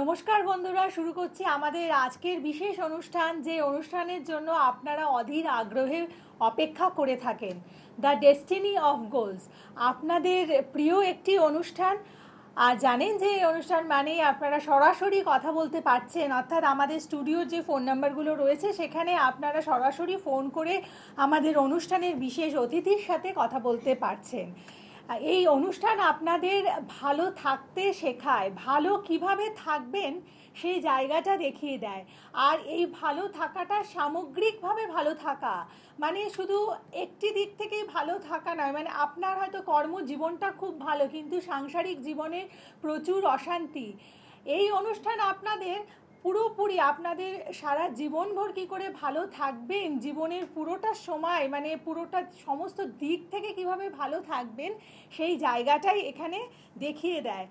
নমস্কার বন্ধুরা, শুরু করছি আমাদের আজকের বিশেষ অনুষ্ঠান, যে অনুষ্ঠানের জন্য আপনারা অধীর আগ্রহে অপেক্ষা করে থাকেন, দ্য ডেস্টিনি অফ গোলস। আপনাদের প্রিয় একটি অনুষ্ঠান, আর জানেন যে এই অনুষ্ঠান মানেই আপনারা সরাসরি কথা বলতে পারছেন, অর্থাৎ আমাদের স্টুডিওর যে ফোন নাম্বারগুলো রয়েছে, সেখানে আপনারা সরাসরি ফোন করে আমাদের অনুষ্ঠানের বিশেষ অতিথির সাথে কথা বলতে পারছেন। এই অনুষ্ঠান আপনাদের ভালো থাকতে শেখায়, ভালো কীভাবে থাকবেন সেই জায়গাটা দেখিয়ে দেয়। আর এই ভালো থাকাটা সামগ্রিকভাবে ভালো থাকা মানে শুধু একটি দিক থেকেই ভালো থাকা নয় মানে আপনার হয়তো কর্মজীবনটা খুব ভালো, কিন্তু সাংসারিক জীবনে প্রচুর অশান্তি। এই অনুষ্ঠান আপনাদের পুরোপুরি আপনাদের সারা জীবনভর কী করে ভালো থাকবেন? জীবনের পুরোটা সময় মানে পুরোটা সমস্ত দিক থেকে কীভাবে ভালো থাকবেন, সেই জায়গাটাই এখানে দেখিয়ে দেয়।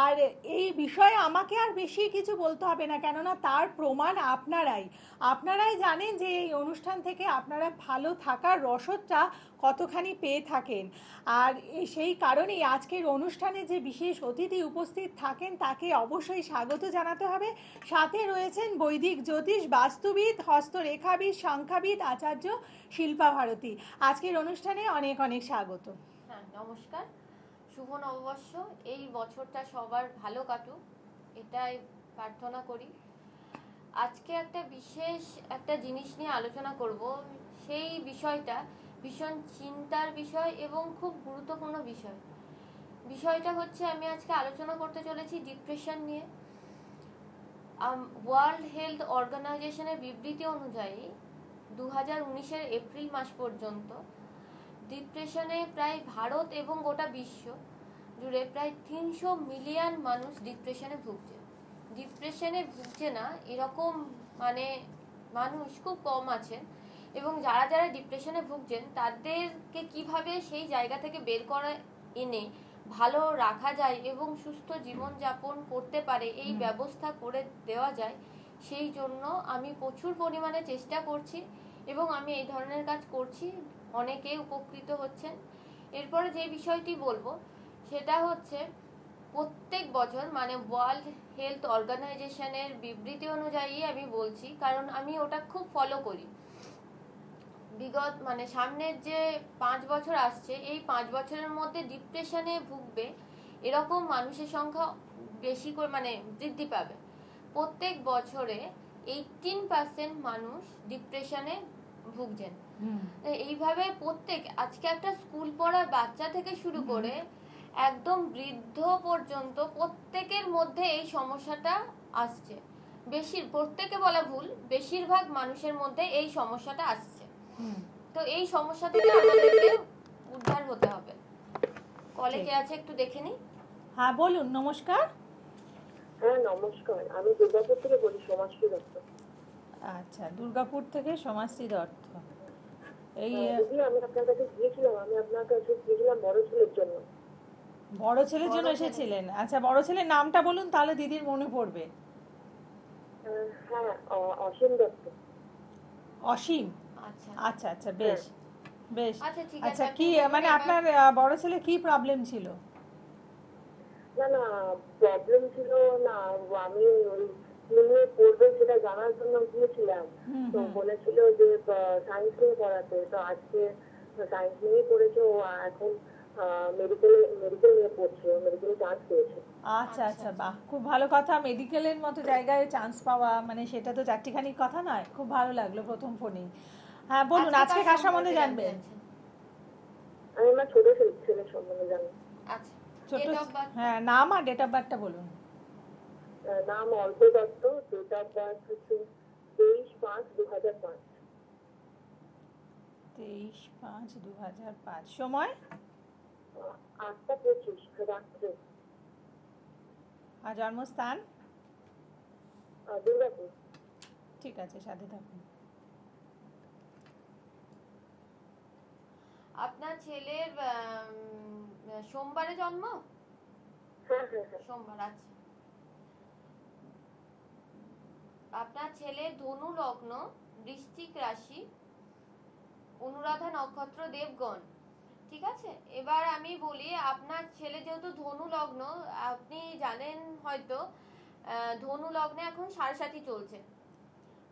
আর এই বিষয়ে আমাকে আর বেশি কিছু বলতে হবে না, কেননা তার প্রমাণ আপনারাই। আপনারাই জানেন যে এই অনুষ্ঠান থেকে আপনারা ভালো থাকার রসদটা কতখানি পেয়ে থাকেন। আর সেই কারণেই আজকের অনুষ্ঠানে যে বিশেষ অতিথি উপস্থিত থাকেন, তাকে অবশ্যই স্বাগত জানাতে হবে। সাথে রয়েছেন বৈদিক জ্যোতিষ, বাস্তুবিদ, হস্তরেখাবিদ, সংখ্যাবিদ আচার্য শিল্পা ভারতী। আজকের অনুষ্ঠানে অনেক অনেক স্বাগত। হ্যাঁ নমস্কার। শুভ নববর্ষ। এই বছরটা সবার ভালো কাটুক, এটাই প্রার্থনা করি। আজকে একটা বিশেষ একটা জিনিস নিয়ে আলোচনা করব। সেই বিষয়টা ভীষণ চিন্তার বিষয় এবং খুব গুরুত্বপূর্ণ বিষয়। বিষয়টা হচ্ছে, আমি আজকে আলোচনা করতে চলেছি ডিপ্রেশন নিয়ে। ওয়ার্ল্ড হেলথ অর্গানাইজেশনের বিবৃতি অনুযায়ী দু হাজার উনিশের এপ্রিল মাস পর্যন্ত ডিপ্রেশনে প্রায় ভারত এবং গোটা বিশ্ব জুড়ে প্রায় তিনশো মিলিয়ন মানুষ ডিপ্রেশনে ভুগছে। ডিপ্রেশনে ভুগছে না, এরকম মানে মানুষ খুব কম আছেন। এবং যারা যারা ডিপ্রেশনে ভুগছেন তাদেরকে কীভাবে সেই জায়গা থেকে বের করা এনে ভালো রাখা যায় এবং সুস্থ জীবনযাপন করতে পারে এই ব্যবস্থা করে দেওয়া যায় সেই জন্য আমি প্রচুর পরিমাণে চেষ্টা করছি এবং আমি এই ধরনের কাজ করছি অনেকে উপকৃত হচ্ছেন। এরপরে যে বিষয়টি বলব সেটা হচ্ছে প্রত্যেক বছর মানে ওয়ার্ল্ড হেলথ অর্গানাইজেশনের বিবৃতি অনুযায়ী আমি বলছি কারণ আমি ওটা খুব ফলো করি। বিগত মানে সামনের যে পাঁচ বছর আসছে এই পাঁচ বছরের মধ্যে ডিপ্রেশনে ভুগবে এরকম মানুষের সংখ্যা বেশি করে মানে বৃদ্ধি পাবে। প্রত্যেক বছরে এইটিন পার্সেন্ট মানুষ ডিপ্রেশনে ভুগছেন। এইভাবে প্রত্যেক আজকে একটা স্কুল পড়ার বাচ্চা থেকে শুরু করে একদম বৃদ্ধ পর্যন্ত প্রত্যেকের মধ্যে এই সমস্যাটা আসছে। বেশির প্রত্যেকে বলা ভুল বেশিরভাগ মানুষের মধ্যে এই সমস্যাটা আসছে। তো এই সমস্যা থেকে আমাদেরকে উদ্ধার হতে হবে। কলে কে আছে একটু দেখে নি? হ্যাঁ বলুন নমস্কার। হ্যাঁ নমস্কার। আমি দুর্গাপুর থেকে বলি সমাজশ্রী দত্ত। আচ্ছা দুর্গাপুর থেকে সমাজশ্রী দত্ত। এই হ্যাঁ, আমি আপনার কাছে গিয়েছিলাম। আমি আপনার কাছে গিয়েছিলাম বড় ছেলের জন্য। বড় ছেলের জন্য এসেছিলেন? আচ্ছা বড় ছেলের নামটা বলুন তাহলে দিদির মনে পড়বে। হ্যাঁ অসীম দত্ত। অসীম? আচ্ছা। আচ্ছা আচ্ছা বেশ বেশ। আচ্ছা আচ্ছা কি মানে আপনার বড় ছেলে কি প্রবলেম ছিল? না না প্রবলেম ছিল না আমি নিয়ে পড়বে সেটা জানার জন্য গিয়েছিলাম। তো। বলেছিল যে সায়েন্স নিয়ে পড়াতে। তো আজকে সায়েন্স নিয়েই পড়েছে ও এখন মেডিকেল মেডিকেল নিয়ে পড়ছে মেডিকেলে চান্স পেয়েছে আচ্ছা আচ্ছা বাহ খুব ভালো কথা। মেডিকেলের মতো জায়গায় চান্স পাওয়া মানে সেটা তো চারটিখানি কথা নয় খুব ভালো লাগল প্রথম ফোনেই হ্যাঁ বলুন আজকে কার সম্বন্ধে জানবেন? আমি আমার ছোট ছেলে- সম্বন্ধে জানি। আচ্ছা ছোট? হ্যাঁ নাম আর ডেট অফ বার্থটা বলুন। নাম অল্প দত্ত ডেট অফ বার্থ হচ্ছে তেইশ পাঁচ দু হাজার পাঁচ। তেইশ পাঁচ দু হাজার পাঁচ। সময়? আটটা পঁচিশ রাত্রে। আর জন্মস্থান? দুর্গাপুর। ঠিক আছে সাথে থাকুন। আপনার ছেলের সোমবারে জন্ম? হ্যাঁ হ্যাঁ হ্যাঁ। সোমবার আচ্ছা। আপনার ছেলে ধনু লগ্ন বৃশ্চিক রাশি অনুরাধা নক্ষত্র দেবগণ। ঠিক আছে? এবার আমি বলি আপনার ছেলে যেহেতু ধনু লগ্ন আপনি জানেন হয়তো আহ, ধনু লগ্নে এখন সাড়ে সাথী চলছে।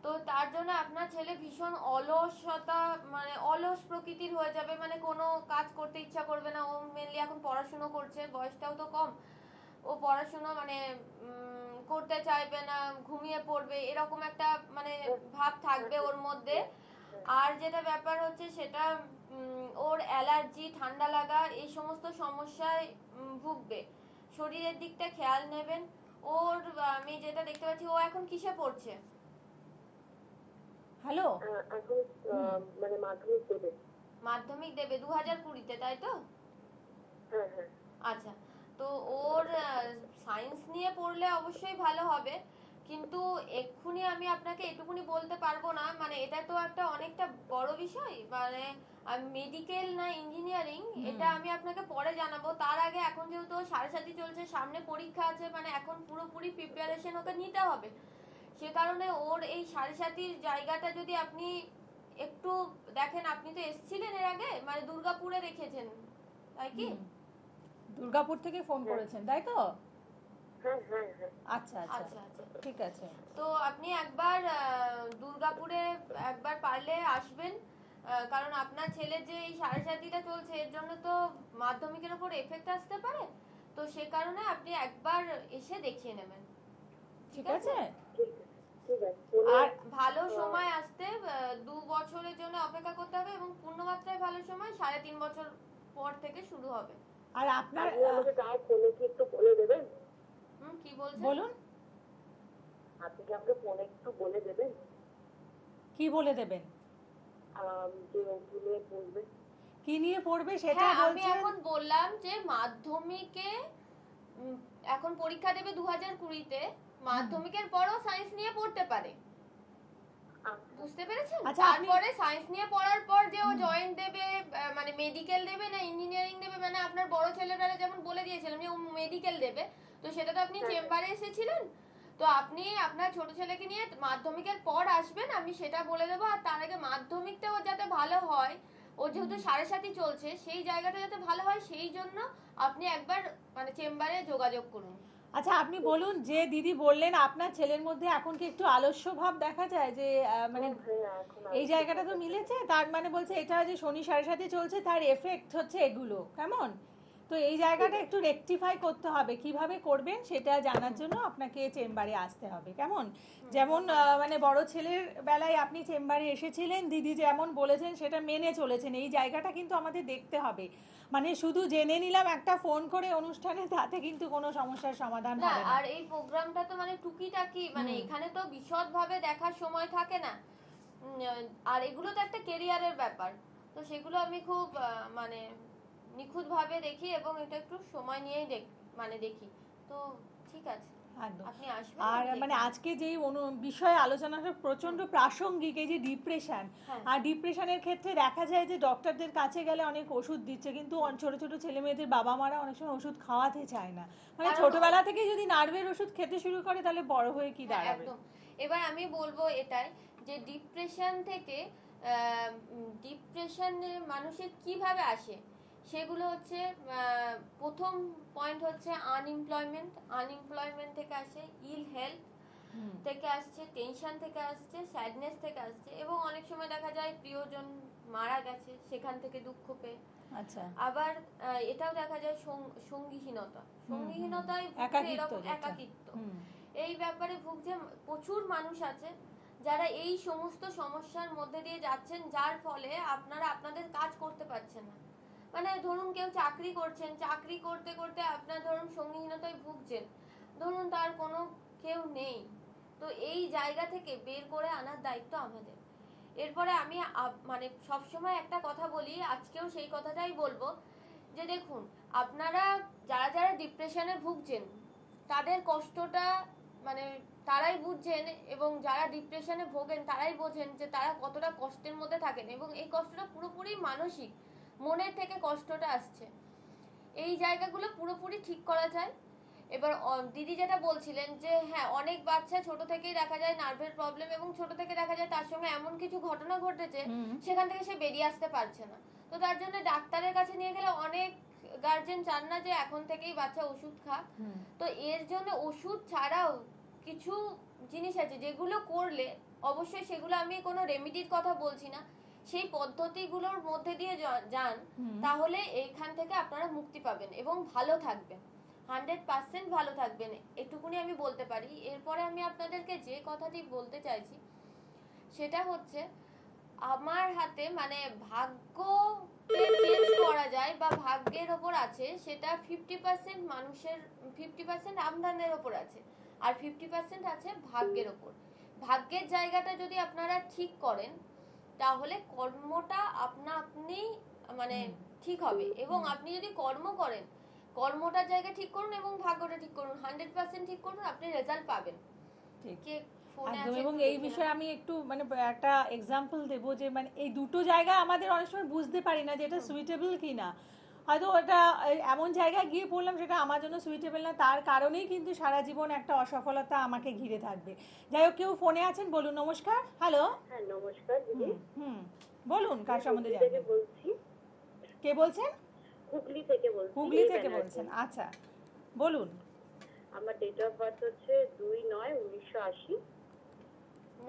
তো তার জন্য আপনার ছেলে ভীষণ অলসতা মানে অলস প্রকৃতির হয়ে যাবে মানে কোনো কাজ করতে ইচ্ছা করবে না। ও মেনলি এখন পড়াশুনো করছে, বয়সটাও তো কম। ও পড়াশুনো মানে করতে চাইবে না, ঘুমিয়ে পড়বে, এরকম একটা মানে ভাব থাকবে ওর মধ্যে। আর যেটা ব্যাপার হচ্ছে সেটা ওর অ্যালার্জি, ঠান্ডা লাগা, এই সমস্ত সমস্যায় ভুগবে। শরীরের দিকটা খেয়াল নেবেন। ওর, আমি যেটা দেখতে পাচ্ছি, ও এখন কিসে পড়ছে? হ্যালো? মানে মাধ্যমিক দেবে। মাধ্যমিক দেবে দু হাজার কুড়িতে তাই তো? হ্যাঁ হ্যাঁ। আচ্ছা তো ওর সায়েন্স নিয়ে পড়লে অবশ্যই ভালো হবে কিন্তু এক্ষুনি আমি আপনাকে এটুকুনি বলতে পারব না মানে এটা তো একটা অনেকটা বড় বিষয় মানে মেডিকেল না ইঞ্জিনিয়ারিং এটা আমি আপনাকে পরে জানাব। তার আগে এখন যেহেতু সাড়ে সাথী চলছে সামনে পরীক্ষা আছে মানে এখন পুরোপুরি প্রিপারেশন ওকে নিতে হবে। সে কারণে ওর এই সাড়ে সাথীর জায়গাটা যদি আপনি একটু দেখেন আপনি তো এসেছিলেন এর আগে মানে দুর্গাপুরে রেখেছেন তাই কি? দুর্গাপুর থেকে ফোন করেছেন তাই তো? হ্যাঁ হ্যাঁ হ্যাঁ আচ্ছা আচ্ছা। আচ্ছা আচ্ছা। ঠিক আছে। তো আপনি একবার দুর্গাপুরে একবার পারলে আসবেন কারণ আপনার ছেলে যে এই সাড়ে সাতিটা চলছে এর জন্য তো মাধ্যমিকের উপর এফেক্ট আসতে পারে। তো সে কারণে আপনি একবার এসে দেখিয়ে নেবেন। ঠিক আছে ঠিক আছে ঠিক আছে কোনো- আর ভালো সময় আসতে দু বছরের জন্য অপেক্ষা করতে হবে এবং পূর্ণমাত্রায় ভালো সময় সাড়ে তিন বছর পর থেকে শুরু হবে। আর আপনার আমাকে তাও ফোনে কি একটু বলে দেবেন? হুম কি বলছেন? বলুন। আপনি কি আমাকে ফোনে একটু বলে দেবেন? কি বলে দেবেন? আম, যে ও কি নিয়ে পড়বে? কি নিয়ে পড়বে সেটা হ্যাঁ আমি এখন বললাম যে মাধ্যমিকে এখন পরীক্ষা দেবে দু হাজার কুড়িতে। মাধ্যমিকের পরও সায়েন্স নিয়ে পড়তে পারে? বুঝতে পেরেছেন? আচ্ছা, তারপরে সায়েন্স নিয়ে পড়ার পর যে ও জয়েন্ট দেবে মানে মেডিকেল দেবে না ইঞ্জিনিয়ারিং দেবে মানে আপনার বড় ছেলেরা যেমন বলে দিয়েছিলাম যে ও মেডিকেল দেবে তো সেটা তো আপনি হ্যাঁ। চেম্বারে এসেছিলেন তো আপনি আপনার ছোট ছেলেকে নিয়ে মাধ্যমিকের পর আসবেন আমি সেটা বলে দেবো আর তার আগে মাধ্যমিকটাও যাতে ভালো হয় ও যেহেতু সাড়ে সাতই চলছে সেই জায়গাটা যাতে ভালো হয় সেই জন্য আপনি একবার মানে চেম্বারে যোগাযোগ করুন। আচ্ছা আপনি বলুন যে দিদি বললেন আপনার ছেলের মধ্যে এখন কি একটু আলস্য ভাব দেখা যায়? যে আহ, মানে হ্যাঁ এই জায়গাটা তো মিলেছে? তার মানে বলছে এটা যে শনি সাড়ে সাথে চলছে তার এফেক্ট হচ্ছে এগুলো। কেমন? তো এই জায়গাটা একটু রেকটিফাই করতে হবে। কীভাবে করবেন সেটা জানার জন্য আপনাকে চেম্বারে আসতে হবে। কেমন? যেমন মানে বড় ছেলের বেলায় আপনি চেম্বারে এসেছিলেন দিদি যেমন বলেছেন সেটা মেনে চলেছেন। এই জায়গাটা কিন্তু আমাদের দেখতে হবে। মানে শুধু জেনে নিলাম একটা ফোন করে অনুষ্ঠানে তাতে কিন্তু কোনো সমস্যার সমাধান হবে না। আর এই প্রোগ্রামটা তো মানে টুকিটাকি মানে এখানে তো বিশদ ভাবে দেখার সময় থাকে না। আর এগুলো তো একটা কেরিয়ারের ব্যাপার। তো সেগুলো আমি খুব মানে নিখুঁত ভাবে দেখি এবং এটা একটু সময় নিয়েই দেখ মানে দেখি। তো ঠিক আছে। আপনি আসবেন আর মানে আজকে যেই বিষয়ে আলোচনাটা প্রচণ্ড প্রাসঙ্গিক এই যে ডিপ্রেশন হ্যাঁ। আর ডিপ্রেশনের ক্ষেত্রে দেখা যায় যে ডক্টরদের কাছে গেলে অনেক ওষুধ দিচ্ছে কিন্তু ছোট ছোট ছেলে মেয়েদের বাবা মারা অনেক সময় ওষুধ খাওয়াতে চায় না। মানে ছোটবেলা থেকে যদি নার্ভের ওষুধ খেতে শুরু করে তাহলে বড় হয়ে কি হ্যাঁ, দাঁড়াবে? এবার আমি বলব এটাই যে ডিপ্রেশন থেকে ডিপ্রেশন মানুষের কীভাবে আসে? সেগুলো হচ্ছে প্রথম পয়েন্ট হচ্ছে আনএমপ্লয়মেন্ট আনএমপ্লয়মেন্ট থেকে আসে ইল হেলথ থেকে আসছে টেনশন থেকে আসছে স্যাডনেস থেকে আসছে এবং অনেক সময় দেখা যায় প্রিয়জন মারা গেছে সেখান থেকে দুঃখ পেয়ে। আচ্ছা। আবার এটাও দেখা যায় সঙ্গীহীনতা। সঙ্গীহীনতায় এরকম। একাকিত্ব এই ব্যাপারে ভুগছে প্রচুর মানুষ আছে যারা এই সমস্ত সমস্যার মধ্যে দিয়ে যাচ্ছেন যার ফলে আপনারা আপনাদের কাজ করতে পারছেন না। মানে ধরুন কেউ চাকরি করছেন, চাকরি করতে করতে আপনার ধরুন সঙ্গীহীনতায় ভুগছেন। ধরুন তার কোনো কেউ নেই। তো এই জায়গা থেকে বের করে আনার দায়িত্ব আমাদের। এরপরে আমি মানে সবসময় একটা কথা বলি, আজকেও সেই কথাটাই বলব যে দেখুন, আপনারা যারা যারা ডিপ্রেশনে ভুগছেন, তাদের কষ্টটা মানে তারাই বুঝছেন এবং যারা ডিপ্রেশনে ভোগেন তারাই বোঝেন যে তারা কতটা কষ্টের মধ্যে থাকেন এবং এই কষ্টটা পুরোপুরি মানসিক। মনের থেকে কষ্টটা আসছে। এই জায়গাগুলো পুরোপুরি ঠিক করা যায়। এবার দিদি যেটা বলছিলেন যে হ্যাঁ অনেক বাচ্চা ছোট থেকেই দেখা যায় নার্ভের প্রবলেম এবং ছোট থেকে দেখা যায় তার সঙ্গে এমন কিছু ঘটনা ঘটেছে সেখান থেকে সে বেরিয়ে আসতে পারছে না। তো তার জন্য ডাক্তারের কাছে নিয়ে গেলে অনেক গার্জেন চান না যে এখন থেকেই বাচ্চা ওষুধ খাক। তো এর জন্য ওষুধ ছাড়াও কিছু জিনিস আছে যেগুলো করলে অবশ্যই সেগুলো আমি কোনো রেমিডির কথা বলছি না। সেই পদ্ধতিগুলোর মধ্যে দিয়ে যান তাহলে এইখান থেকে আপনারা মুক্তি পাবেন এবং ভালো থাকবেন। হান্ড্রেড পার্সেন্ট ভালো থাকবেন। এটুকুনি আমি বলতে পারি। এরপরে আমি আপনাদেরকে যে কথাটি বলতে চাইছি সেটা হচ্ছে আমার হাতে মানে ভাগ্য চেঞ্জ করা যায় বা ভাগ্যের ওপর আছে সেটা ফিফটি পার্সেন্ট মানুষের ফিফটি পার্সেন্ট আমদানের ওপর আছে আর ফিফটি পার্সেন্ট আছে ভাগ্যের ওপর। ভাগ্যের জায়গাটা যদি আপনারা ঠিক করেন তাহলে কর্মটা আপনা আপনি মানে ঠিক হবে। এবং আপনি যদি কর্ম করেন কর্মটার জায়গা ঠিক করুন এবং ভাগ্যটা ঠিক করুন হান্ড্রেড পার্সেন্ট ঠিক করুন আপনি রেজাল্ট পাবেন। ঠিক। কে একদম এবং এই বিষয়ে আমি একটু মানে একটা এক্সাম্পল দেবো যে মানে এই দুটো জায়গা আমাদের অনেক সময় বুঝতে পারি না যে এটা সুইটেবল কি না হয়তো ওটা এমন জায়গায় গিয়ে পড়লাম সেটা আমার জন্য সুইটেবল না তার কারণেই কিন্তু সারা জীবন একটা অসফলতা আমাকে ঘিরে থাকবে। যাই হোক কেউ ফোনে আছেন? বলুন নমস্কার। হ্যালো হ্যাঁ নমস্কার দিদি। হুম হুম বলুন কার সম্বন্ধে হুগলি জানবেন? বলছি। কে বলছেন? হুগলি থেকে বলছি হুগলি থেকে বলছেন আচ্ছা বলুন। আমার ডেট অফ বার্থ হচ্ছে দুই নয় উনিশশো আশি।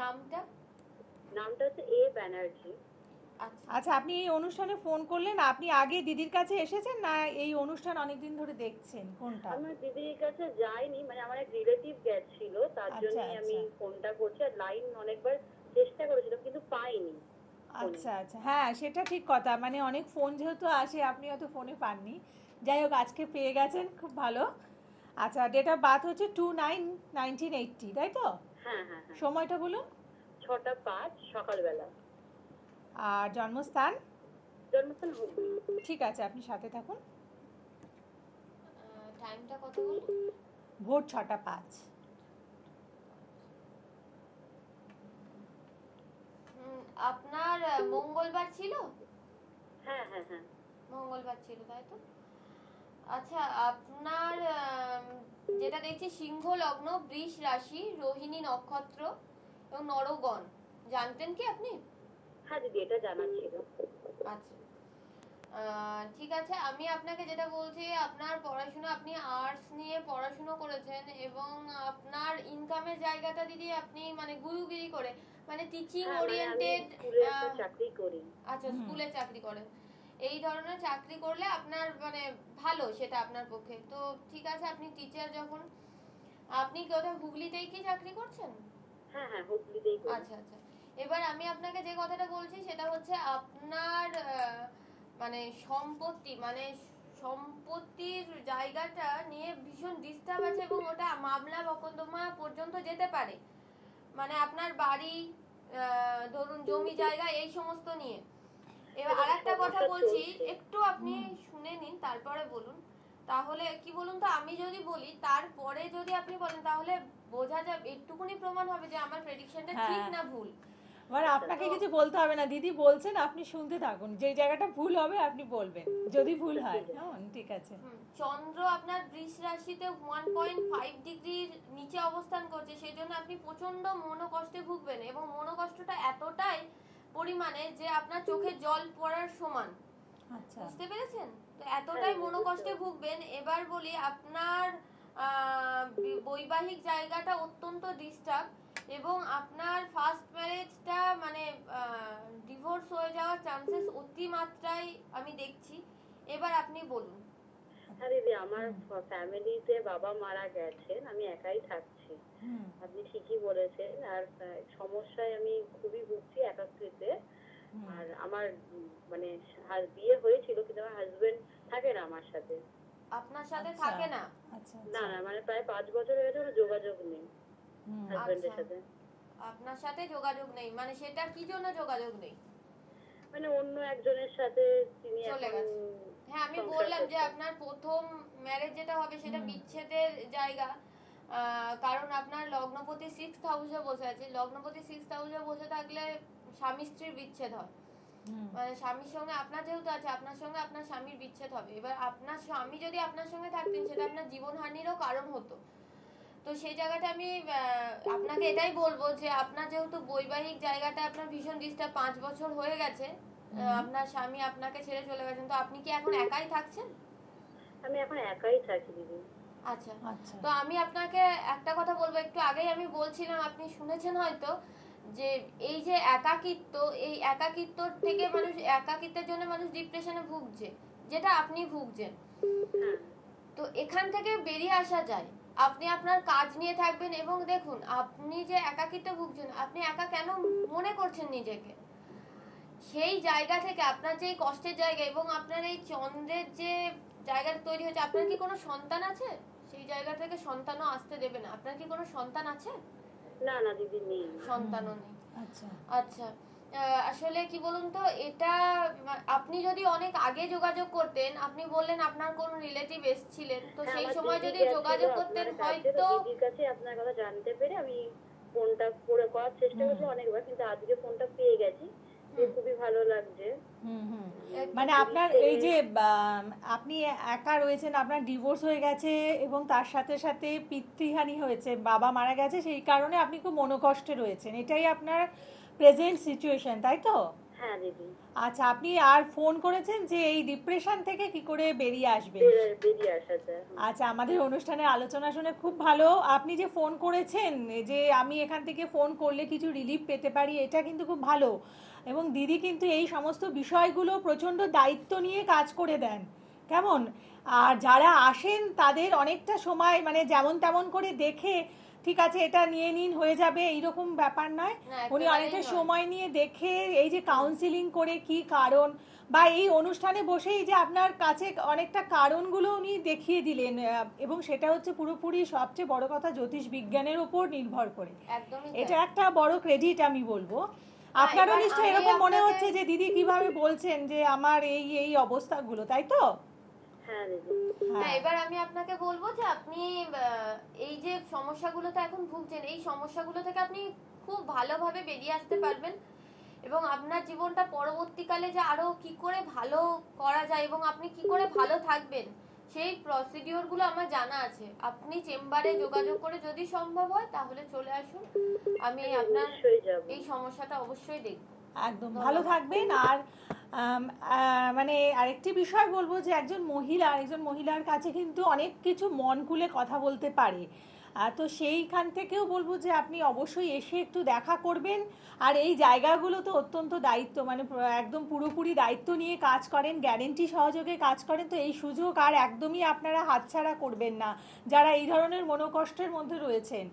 নামটা? নামটা হচ্ছে এ ব্যানার্জি আচ্ছা। আচ্ছা আপনি এই অনুষ্ঠানে ফোন করলেন আপনি আগে দিদির কাছে এসেছেন না এই অনুষ্ঠান অনেকদিন ধরে দেখছেন? কোনটা? আমার দিদির কাছে যাইনি মানে আমার এক রিলেটিভ গেছিল তার আচ্ছা, জন্য আমি আচ্ছা। ফোনটা করছি আর লাইন অনেকবার চেষ্টা করেছিলাম কিন্তু পাইনি আচ্ছা আচ্ছা। হ্যাঁ সেটা ঠিক কথা মানে অনেক ফোন যেহেতু আসে আপনি হয়তো ফোনে পাননি। যাই হোক আজকে পেয়ে গেছেন খুব ভালো। আচ্ছা ডেট অফ বার্থ হচ্ছে টু নাইন নাইনটিন এইটটি তাই তো? হ্যাঁ হ্যাঁ হ্যাঁ। সময়টা বলুন। ছটা পাঁচ সকালবেলা। আর জন্মস্থান? জন্মস্থান হুগলি। ঠিক আছে আপনি সাথে থাকুন। টাইমটা কত ভোর ছটা পাঁচ। হুম, আপনার মঙ্গলবার ছিল? হ্যাঁ হ্যাঁ হ্যাঁ। মঙ্গলবার ছিল তাই তো? আচ্ছা আপনার যেটা দেখছি সিংহ লগ্ন বৃষ রাশি রোহিণী নক্ষত্র এবং নরগণ। জানতেন কি আপনি? হ্যাঁ দিদি এটা জানার ছিল। আচ্ছা। আহ, ঠিক আছে আমি আপনাকে যেটা বলছি আপনার পড়াশোনা আপনি আর্টস নিয়ে পড়াশুনো করেছেন এবং আপনার ইনকামের জায়গাটা দিদি আপনি মানে গুরুগিরি করে মানে টিচিং হ্যাঁ, মানে ওরিয়েন্টেড স্কুলে চাকরি করি। আচ্ছা। স্কুলে চাকরি করেন। এই ধরনের চাকরি করলে আপনার মানে ভালো সেটা আপনার পক্ষে। তো ঠিক আছে আপনি টিচার যখন আপনি কোথাও হুগলিতেই কি চাকরি করছেন? হ্যাঁ হ্যাঁ হুগলিতেই আচ্ছা আচ্ছা। এবার আমি আপনাকে যে কথাটা বলছি সেটা হচ্ছে আপনার মানে সম্পত্তি মানে সম্পত্তির জায়গাটা নিয়ে ভীষণ ডিস্টার্ব আছে এবং ওটা মামলা মকদ্দমা পর্যন্ত যেতে পারে। মানে আপনার বাড়ি ধরুন জমি জায়গা এই সমস্ত নিয়ে। এবার আর একটা কথা বলছি একটু আপনি শুনে নিন তারপরে বলুন। তাহলে কি বলুন তো আমি যদি বলি তারপরে যদি আপনি বলেন তাহলে বোঝা যাবে একটুকুনি প্রমাণ হবে যে আমার প্রেডিকশনটা ঠিক হ্যাঁ। না ভুল। মানে আপনাকে কিছু বলতে হবে না। দিদি বলছেন আপনি শুনতে থাকুন। যে জায়গাটা ভুল হবে আপনি বলবেন। যদি ভুল হয়। ঠিক আছে। চন্দ্র আপনার বৃষ রাশিতে ওয়ান পয়েন্ট ফাইভ ডিগ্রির নিচে অবস্থান করছে। সেই জন্য আপনি প্রচণ্ড মনোকষ্টে ভুগবেন এবং মনোকষ্টটা এতটাই পরিমাণে যে আপনার চোখে জল পড়ার সমান। আচ্ছা। বুঝতে পেরেছেন? তো এতটাই মনোকষ্টে ভুগবেন। এবার বলি আপনার বৈবাহিক জায়গাটা অত্যন্ত ডিস্টার্ব এবং আপনার ফার্স্ট ম্যারেজটা মানে ডিভোর্স হয়ে যাওয়ার চান্সেস অতিমাত্রায় আমি দেখছি। এবার আপনি বলুন। হ্যাঁ দিদি আমার ফ্যামিলিতে বাবা মারা গেছেন আমি একাই থাকছি। আপনি ঠিকই বলেছেন আর সমস্যায় আমি খুবই ভুগছি একাকৃতে। আর আমার মানে বিয়ে হয়েছিল কিন্তু আমার হাজবেন্ড থাকে না আমার সাথে। আপনার সাথে আচ্ছা। থাকে না? আচ্ছা না আচ্ছা। না মানে প্রায় পাঁচ বছর হয়ে গেছে যোগাযোগ নেই। হাজবেন্ডের আচ্ছা। সাথে। আপনার সাথে যোগাযোগ নেই মানে সেটা কি জন্য যোগাযোগ নেই? মানে অন্য একজনের সাথে তিনি চলে গেছে। হ্যাঁ আমি বললাম যে আপনার প্রথম ম্যারেজ যেটা হবে সেটা বিচ্ছেদের জায়গা। আহ, কারণ আপনার লগ্নপতি সিক্স হাউসে বসে আছে। লগ্নপতি সিক্স হাউসে বসে থাকলে স্বামী স্ত্রীর বিচ্ছেদ হয়। মানে স্বামীর সঙ্গে আপনার যেহেতু আছে আপনার সঙ্গে আপনার স্বামীর বিচ্ছেদ হবে। এবার আপনার স্বামী যদি আপনার সঙ্গে থাকতেন সেটা আপনার জীবনহানিরও কারণ হতো। তো সেই জায়গাটা আমি আপনাকে এটাই বলব যে আপনার যেহেতু বৈবাহিক জায়গাটা আপনার ভীষণ ডিস্টার্ব পাঁচ বছর হয়ে গেছে আপনার স্বামী আপনাকে ছেড়ে চলে গেছেন তো আপনি কি এখন একাই থাকছেন? আমি এখন একাই থাকি দিদি। আচ্ছা আচ্ছা। তো আমি আপনাকে একটা কথা বলব একটু আগেই আমি বলছিলাম আপনি শুনেছেন হয়তো যে এই যে একাকিত্ব এই একাকিত্ব থেকে মানুষ একাকিত্বের জন্য মানুষ ডিপ্রেশনে ভুগছে যেটা আপনি ভুগছেন। হ্যাঁ। তো এখান থেকে বেরিয়ে আসা যায় আপনি আপনার কাজ নিয়ে থাকবেন এবং দেখুন আপনি যে একাকিত্ব ভুগছেন আপনি একা কেন মনে করছেন নিজেকে? সেই জায়গা থেকে আপনার যে এই কষ্টের জায়গা এবং আপনার এই চন্দ্রের যে জায়গা তৈরি হয়েছে আপনার কি কোনো সন্তান আছে? সেই জায়গা থেকে সন্তানও আসতে দেবে না। আপনার কি কোনো সন্তান আছে? না না দিদি নেই। সন্তানও নেই। আচ্ছা। আচ্ছা। আসলে কি বলুন তো এটা আপনি যদি অনেক আগে যোগাযোগ করতেন আপনি বললেন আপনার কোন রিলেটিভ এসেছিলেন। তো হ্যাঁ, সেই সময় যদি যোগাযোগ করতেন হয়তো দিদির কাছে আপনার কথা জানতে পেরে আমি ফোনটা করে করার চেষ্টা। করছি অনেকবার কিন্তু আজকে ফোনটা পেয়ে গেছি। খুবই ভালো লাগছে। হুম হুম। মানে আপনার এই যে আপনি একা রয়েছেন আপনার ডিভোর্স হয়ে গেছে এবং তার সাথে সাথে পিতৃহানি হয়েছে বাবা মারা গেছে সেই কারণে আপনি খুব মনোকষ্টে রয়েছেন। এটাই আপনার প্রেজেন্ট সিচুয়েশন তাই তো? হ্যাঁ দিদি। আচ্ছা আপনি আর ফোন করেছেন যে এই ডিপ্রেশন থেকে কি করে বেরিয়ে আসবে বের- বেরিয়ে আসা যায় আচ্ছা আমাদের অনুষ্ঠানে আলোচনা শুনে খুব ভালো। আপনি যে ফোন করেছেন যে আমি এখান থেকে ফোন করলে কিছু রিলিফ পেতে পারি এটা কিন্তু খুব ভালো। এবং দিদি কিন্তু এই সমস্ত বিষয়গুলো প্রচণ্ড দায়িত্ব নিয়ে কাজ করে দেন। কেমন? আর যারা আসেন তাদের অনেকটা সময় মানে যেমন তেমন করে দেখে ঠিক আছে এটা নিয়ে নিন হয়ে যাবে এইরকম ব্যাপার নয়। উনি অনেকটা সময় নিয়ে দেখে এই যে কাউন্সিলিং করে কি কারণ বা এই অনুষ্ঠানে বসেই যে আপনার কাছে অনেকটা কারণগুলো উনি দেখিয়ে দিলেন এবং সেটা হচ্ছে পুরোপুরি সবচেয়ে বড় কথা জ্যোতিষ বিজ্ঞানের ওপর নির্ভর করে। এটা একটা বড় ক্রেডিট আমি বলব। আপনারও নিশ্চয়ই এরকম মনে হচ্ছে যে দিদি কীভাবে বলছেন যে আমার এই এই অবস্থাগুলো তাই তো? হ্যাঁ হ্যাঁ। এবার আমি আপনাকে বলব যে আপনি আহ, এই যে সমস্যাগুলোতে এখন ভুগছেন এই সমস্যাগুলো থেকে আপনি খুব ভালোভাবে বেরিয়ে আসতে পারবেন এবং আপনার জীবনটা পরবর্তীকালে যে আরও কি করে ভালো করা যায় এবং আপনি কি করে ভালো থাকবেন সেই প্রসিডিওরগুলো আমার জানা আছে। আপনি চেম্বারে যোগাযোগ করে যদি সম্ভব হয় তাহলে চলে আসুন। আমি আপনার এই সমস্যাটা অবশ্যই দেখব। একদম। ভালো থাকবেন। আর মানে আরেকটি বিষয় বলব যে একজন মহিলা একজন মহিলার কাছে কিন্তু অনেক কিছু মন খুলে কথা বলতে পারে। তো সেইখান থেকেও বলব যে আপনি অবশ্যই এসে একটু দেখা করবেন। আর এই জায়গাগুলো তো অত্যন্ত দায়িত্ব মানে একদম পুরোপুরি দায়িত্ব নিয়ে কাজ করেন গ্যারেন্টি সহযোগে কাজ করেন। তো এই সুযোগ আর একদমই আপনারা হাতছাড়া করবেন না, যারা এই ধরনের মনোকষ্টের মধ্যে রয়েছেন।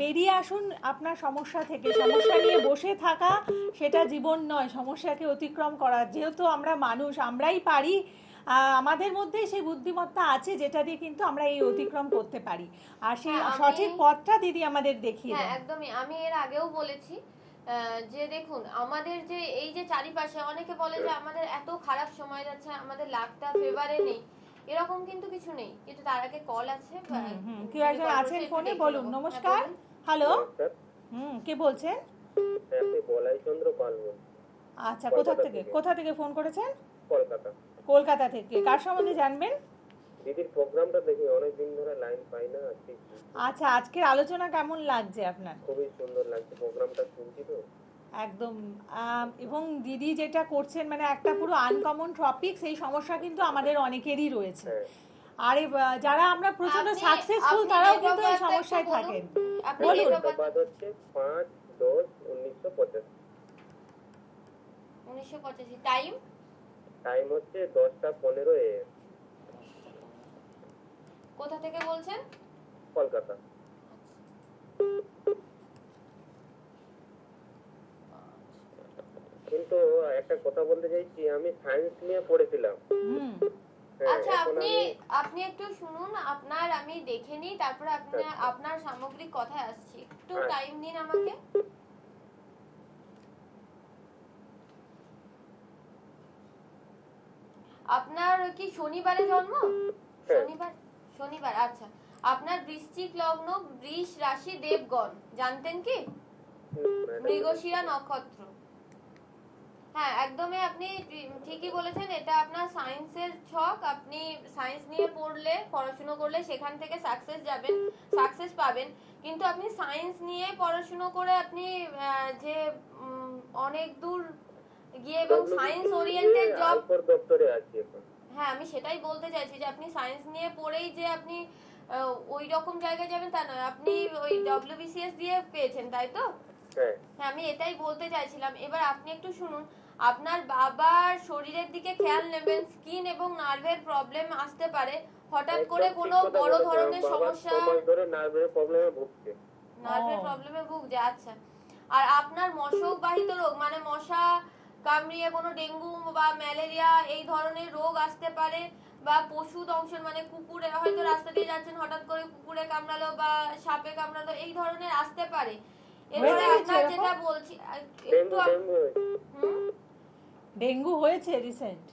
বেরিয়ে আসুন আপনার সমস্যা থেকে। সমস্যা নিয়ে বসে থাকা সেটা জীবন নয়, সমস্যাকে অতিক্রম করা। যেহেতু আমরা মানুষ, আমরাই পারি আমাদের মধ্যেই সেই বুদ্ধিমত্তা আছে যেটা দিয়ে কিন্তু আমরা এই অতিক্রম করতে পারি। আর সেই হ্যাঁ, সঠিক পথটা দিদি আমাদের দেখিয়ে হ্যাঁ একদমই। আমি এর আগেও বলেছি আহ, যে দেখুন আমাদের যে এই যে চারিপাশে অনেকে বলে যে আমাদের এত খারাপ সময় যাচ্ছে আমাদের লাখটা ফেভারে নেই এরকম কিন্তু কিছু নেই। কিন্তু তার আগে কল আছে। কেউ একজন আছেন ফোনে বলুন নমস্কার। হ্যাঁ, হ্যালো হুম কে বলছেন? হ্যাঁ, আপনি বলাই চন্দ্র পাল আচ্ছা কোথা থেকে? থেকে। কোথা থেকে ফোন করেছেন? কলকাতা। কলকাতা থেকে। কার সম্বন্ধে জানবেন? দিদির প্রোগ্রামটা দেখি অনেকদিন ধরে লাইন পাই না আজকে আচ্ছা আজকের আলোচনা কেমন লাগছে আপনার? খুবই সুন্দর লাগছে প্রোগ্রামটা শুনছি তো। একদম এবং দিদি যেটা করছেন মানে একটা পুরো আনকমন টপিক সেই সমস্যা কিন্তু আমাদের অনেকেরই রয়েছে। হ্যাঁ। আরে যারা আমরা প্রচণ্ড সাকসেসফুল তারাও কিন্তু এই সমস্যায় থাকেন। আপনি বলুন। বাদ হচ্ছে পাঁচ দশ উনিশশো পঁচাশি। উনিশশো পঁচাশি। টাইম? টাইম হচ্ছে দশটা পনেরো এ। কোথা থেকে বলছেন? কলকাতা। কিন্তু একটা কথা বলতে চাইছি আমি সায়েন্স নিয়ে পড়েছিলাম। হ্যাঁ, আচ্ছা আপনি আপনি একটু শুনুন আপনার আমি দেখে নিই তারপরে আপনি আচ্ছা। আপনার সামগ্রিক কথায় আসছি। একটু আচ্ছা। টাইম দিন আমাকে। আপনার কি শনিবারে জন্ম? হ্যাঁ। শনিবার? শনিবার আচ্ছা। আপনার বৃশ্চিক লগ্ন বৃষ রাশি দেবগণ জানতেন কি? ম্যাডাম, মৃগশিরা নক্ষত্র। হ্যাঁ একদমই আপনি ঠিকই বলেছেন এটা আপনার সায়েন্সের ছক। আপনি সায়েন্স নিয়ে পড়লে পড়াশুনো করলে সেখান থেকে সাকসেস যাবেন সাকসেস পাবেন। কিন্তু আপনি সায়েন্স নিয়ে পড়াশুনো করে আপনি যে অনেক দূর গিয়ে এবং সায়েন্স ওরিয়েন্টেড জব দপ্তরে আছি এখন। হ্যাঁ আমি সেটাই বলতে চাইছি যে আপনি সায়েন্স নিয়ে পড়েই যে আপনি ওই রকম জায়গায় যাবেন তা নয় আপনি ওই ডব্লিউবিসিএস দিয়ে পেয়েছেন তাই তো? হ্যাঁ। হ্যাঁ আমি এটাই বলতে চাইছিলাম। এবার আপনি একটু শুনুন আপনার বাবার শরীরের দিকে খেয়াল নেবেন স্কিন এবং নার্ভের প্রবলেম আসতে পারে। হঠাৎ করে কোনো বড় ধরনের সমস্যা ধরে নার্ভের প্রবলেমে ভুগছে। নার্ভের। প্রবলেমে ভুগছে আচ্ছা। আর আপনার মশক বাহিত রোগ মানে মশা কামড়িয়ে কোনো ডেঙ্গু বা ম্যালেরিয়া এই ধরনের রোগ আসতে পারে বা পশু দংশন মানে কুকুরে হয়তো রাস্তা দিয়ে যাচ্ছেন হঠাৎ করে কুকুরে কামড়ালো বা সাপে কামড়ালো এই ধরনের আসতে পারে। এবারে আপনার যেটা বলছি একটু ডেঙ্গু হয়েছে। রিসেন্ট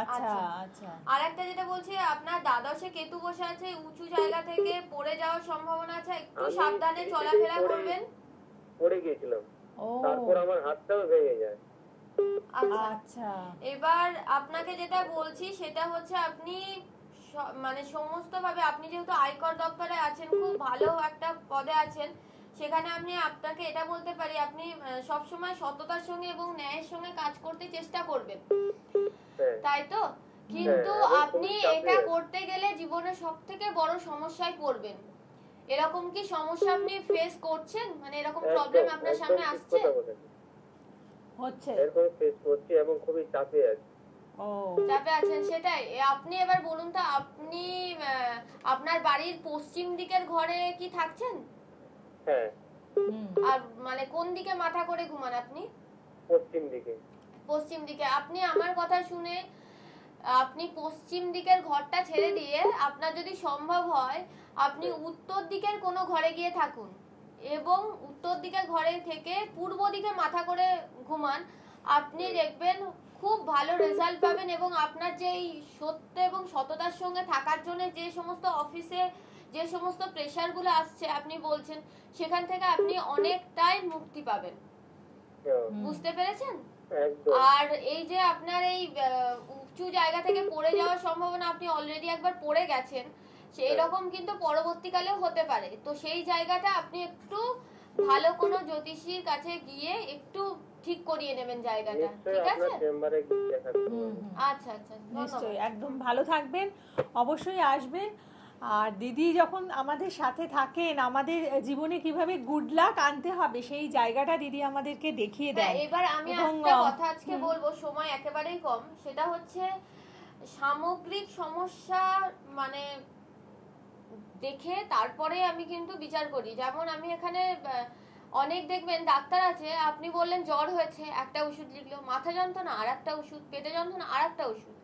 আচ্ছা আচ্ছা। আচ্ছা। আর একটা যেটা বলছি আপনার দ্বাদশে কেতু বসে আছে উঁচু জায়গা থেকে পড়ে যাওয়ার সম্ভাবনা আছে একটু সাবধানে চলাফেরা করবেন। পড়ে গিয়েছিলাম। তারপর আমার হাতটাও ভেঙে যায়। আচ্ছা। আচ্ছা। এবার আপনাকে যেটা বলছি সেটা হচ্ছে আপনি মানে সমস্ত ভাবে আপনি যেহেতু আয়কর দপ্তরে আছেন খুব ভালো একটা পদে আছেন সেখানে আমি আপনাকে এটা বলতে পারি আপনি সবসময় সততার সঙ্গে এবং ন্যায়ের সঙ্গে কাজ করতে চেষ্টা করবেন। হ্যাঁ। তাই তো? কিন্তু হ্যাঁ, আপনি এটা করতে গেলে জীবনে সব থেকে বড় সমস্যায় পড়বেন। এরকম কি সমস্যা আপনি ফেস করছেন? মানে এরকম প্রবলেম আপনার সামনে আসছে? হচ্ছে। এরকম ফেস করছি এবং খুবই চাপে আছি। ও। চাপে আছেন সেটাই। আপনি এবার বলুন তো আপনি আপনার বাড়ির পশ্চিম দিকের ঘরে কি থাকছেন? হ্যাঁ। আর মানে কোন দিকে মাথা করে ঘুমান আপনি? পশ্চিম দিকে। পশ্চিম দিকে। আপনি আমার কথা শুনে আপনি পশ্চিম দিকের ঘরটা ছেড়ে দিয়ে আপনার যদি সম্ভব হয় আপনি উত্তর দিকের কোনো ঘরে গিয়ে থাকুন। এবং উত্তর দিকের ঘরে থেকে পূর্ব দিকে মাথা করে ঘুমান আপনি দেখবেন খুব ভালো রেজাল্ট পাবেন এবং আপনার যে এই সত্য এবং সততার সঙ্গে থাকার জন্য যে সমস্ত অফিসে যে সমস্ত প্রেশারগুলো আসছে আপনি বলছেন সেখান থেকে আপনি অনেকটাই মুক্তি পাবেন। হ্যাঁ, বুঝতে পেরেছেন? আর এই যে আপনার এই উঁচু জায়গা থেকে পড়ে যাওয়ার সম্ভাবনা আপনি অলরেডি একবার পড়ে গেছেন সেই রকম কিন্তু পরবর্তীকালেও হতে পারে। তো সেই জায়গাটা আপনি একটু ভালো কোনো জ্যোতিষীর কাছে গিয়ে একটু ঠিক করিয়ে নেবেন জায়গাটা। ঠিক আছে? আচ্ছা আচ্ছা নিশ্চয়ই একদম ভালো থাকবেন অবশ্যই আসবেন। আর দিদি যখন আমাদের সাথে থাকেন আমাদের জীবনে কীভাবে গুড লাক আনতে হবে সেই জায়গাটা দিদি আমাদেরকে দেখিয়ে হ্যাঁ, দেয় এবার আমি একটা কথা আজকে বলব সময় একেবারেই কম। সেটা হচ্ছে সামগ্রিক সমস্যা মানে দেখে তারপরে আমি কিন্তু বিচার করি। যেমন আমি এখানে আহ, অনেক দেখবেন ডাক্তার আছে আপনি বললেন জ্বর হয়েছে একটা ওষুধ লিখলো মাথা যন্ত্রণা আর একটা ওষুধ পেটে যন্ত্রণা আর একটা ওষুধ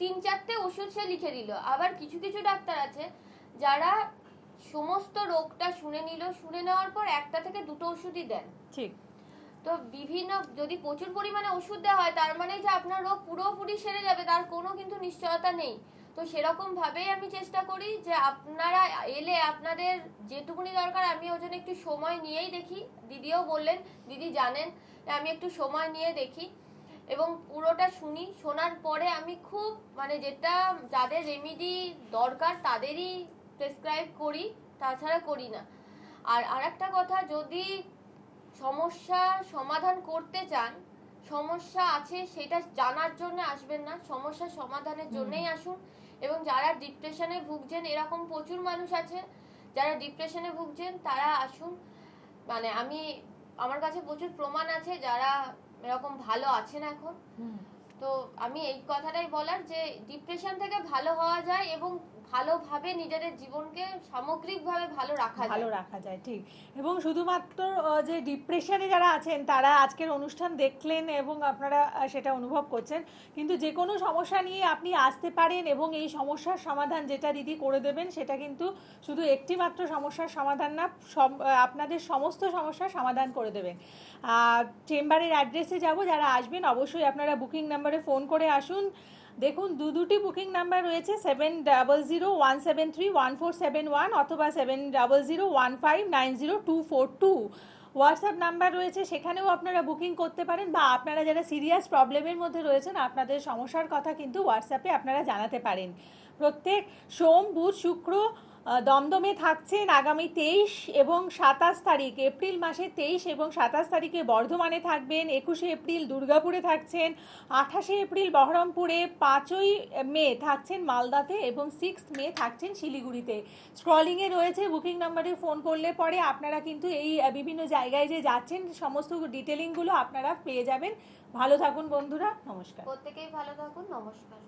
তিন চারটে ওষুধ সে লিখে দিল। আবার কিছু কিছু ডাক্তার আছে যারা সমস্ত রোগটা শুনে নিল শুনে নেওয়ার পর একটা থেকে দুটো ওষুধই দেন। ঠিক। তো বিভিন্ন যদি প্রচুর পরিমাণে ওষুধ দেওয়া হয় তার মানে যে আপনার রোগ পুরোপুরি সেরে যাবে তার কোনো কিন্তু নিশ্চয়তা নেই। তো সেরকম ভাবেই আমি চেষ্টা করি যে আপনারা এলে আপনাদের যেটুকুনি দরকার আমি ওই জন্য একটু সময় নিয়েই দেখি। দিদিও বললেন দিদি জানেন আমি একটু সময় নিয়ে দেখি। এবং পুরোটা শুনি শোনার পরে আমি খুব মানে যেটা যাদের রেমিডি দরকার তাদেরই প্রেসক্রাইব করি তাছাড়া করি না। আর আরেকটা কথা যদি সমস্যা সমাধান করতে চান সমস্যা আছে সেটা জানার জন্য আসবেন না সমস্যা সমাধানের জন্যই আসুন। এবং যারা ডিপ্রেশনে ভুগছেন এরকম প্রচুর মানুষ আছে যারা ডিপ্রেশনে ভুগছেন তারা আসুন। মানে আমি আমার কাছে প্রচুর প্রমাণ আছে যারা এরকম ভালো আছেন এখন। তো আমি এই কথাটাই বলার যে ডিপ্রেশন থেকে ভালো হওয়া যায় এবং ভালোভাবে নিজেদের জীবনকে সামগ্রিকভাবে ভালো রাখা ভালো রাখা যায়, ঠিক। এবং শুধুমাত্র যে ডিপ্রেশনে যারা আছেন, তারা আজকের অনুষ্ঠান দেখলেন এবং আপনারা সেটা অনুভব করছেন। কিন্তু যে কোনো সমস্যা নিয়ে আপনি আসতে পারেন এবং এই সমস্যার সমাধান যেটা দিদি করে দেবেন, সেটা কিন্তু শুধু একটি মাত্র সমস্যার সমাধান না আপনাদের সমস্ত সমস্যার সমাধান করে দেবেন। চেম্বারের অ্যাড্রেসে যাব, যারা আসবেন, অবশ্যই আপনারা বুকিং নাম্বারে ফোন করে আসুন। দেখুন, দু দুটি বুকিং নাম্বার রয়েছে seven double zero one seven three one four seven one অথবা seven double zero one five nine zero two four two WhatsApp number রয়েছে, সেখানেও আপনারা বুকিং করতে পারেন বা আপনারা যারা সিরিয়াস প্রবলেমের মধ্যে রয়েছেন, আপনাদের সমস্যার কথা কিন্তু হোয়াটসঅ্যাপে আপনারা জানাতে পারেন। প্রত্যেক সোম, বুধ, শুক্র দমদমে থাকছেন আগামী তেইশ এবং সাতাশ তারিখ, এপ্রিল মাসে তেইশ এবং সাতাশ তারিখে বর্ধমানে থাকবেন, একুশে এপ্রিল দুর্গাপুরে থাকছেন, আঠাশে এপ্রিল বহরমপুরে, পাঁচই মে থাকছেন মালদাতে এবং সিক্স মে থাকছেন শিলিগুড়িতে। স্ক্রলিংয়ে রয়েছে, বুকিং নাম্বারে ফোন করলে পরে আপনারা কিন্তু এই বিভিন্ন জায়গায় যে যাচ্ছেন, সমস্ত ডিটেলিংগুলো আপনারা পেয়ে যাবেন। ভালো থাকুন বন্ধুরা, নমস্কার। প্রত্যেকেই ভালো থাকুন, নমস্কার।